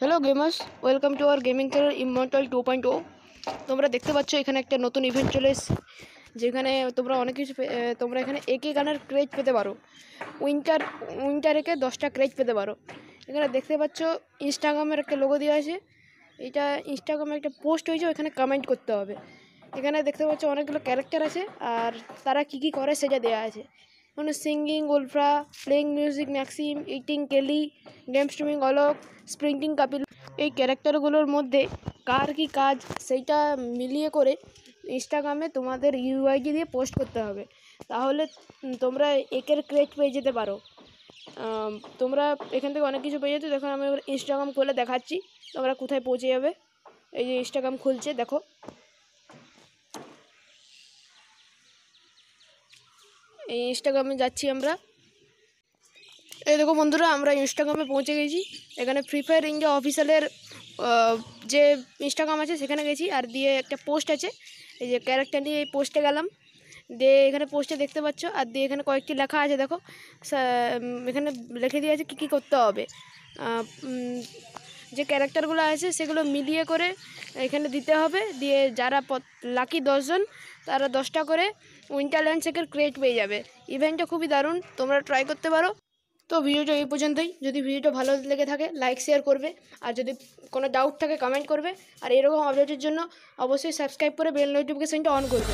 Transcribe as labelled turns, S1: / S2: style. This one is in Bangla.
S1: Hello gamers welcome to our gaming channel immortal two point ও তোমরা দেখতে পাচ্ছ, এখানে একটা নতুন ইভেন্ট চলে যেখানে তোমরা অনেক কিছু তোমরা এখানে একে গানের ক্রেজ পেতে পারো। উইন্টার উইন্টার একে দশটা ক্রেজ পেতে পারো। এখানে দেখতে পাচ্ছ ইনস্টাগ্রামের একটা লোগো দেওয়া আছে। এটা ইনস্টাগ্রামে একটা পোস্ট হয়েছে ওখানে কমেন্ট করতে হবে। এখানে দেখতে পাচ্ছ, অনেকগুলো ক্যারেক্টার আছে, আর তারা কী কী করে সেটা দেওয়া আছে। মানে singing Wolfrahh playing music Maxim eating Kelly game streaming Alok sprinting Kapella এই ক্যারেক্টারগুলোর মধ্যে কার কি কাজ সেইটা মিলিয়ে করে ইনস্টাগ্রামে তোমাদের ইউআইডি দিয়ে পোস্ট করতে হবে। তাহলে তোমরা একের ক্রেট পেয়ে যেতে পারো। তোমরা এখান থেকে অনেক কিছু পেয়ে যেতে, দেখো আমি ইনস্টাগ্রাম খুলে দেখাচ্ছি, তোমরা কোথায় পৌঁছে যাবে। এই যে ইনস্টাগ্রাম খুলছে, দেখো। এই ইনস্টাগ্রামে যাচ্ছি আমরা। এই দেখো বন্ধুরা, আমরা ইনস্টাগ্রামে পৌঁছে গেছি। এখানে ফ্রি ফায়ার ইন্ডিয়া অফিসিয়ালের যে ইনস্টাগ্রাম আছে সেখানে গেছি আর দিয়ে একটা পোস্ট আছে। এই যে ক্যারেক্টার নিয়ে এই পোস্টে গেলাম। দিয়ে এখানে পোস্টে দেখতে পাচ্ছ আর দিয়ে এখানে কয়েকটি লেখা আছে দেখো। এখানে লিখে দিয়ে আছে কী কী করতে হবে। যে ক্যারেক্টারগুলো আছে সেগুলো মিলিয়ে করে এখানে দিতে হবে। দিয়ে যারা লাকি দশজন, তারা দশটা করে উইন্টারল্যান্ড সেকের ক্রিয়েট পেয়ে যাবে। ইভেন্টটা খুবই দারুণ, তোমরা ট্রাই করতে পারো। তো ভিডিওটা এই পর্যন্তই। যদি ভিডিওটা ভালো লেগে থাকে লাইক শেয়ার করবে। আর যদি কোনো ডাউট থাকে কমেন্ট করবে। আর এরকম আপডেটের জন্য অবশ্যই সাবস্ক্রাইব করে বেল নোটিফিকেশানটা অন করবে।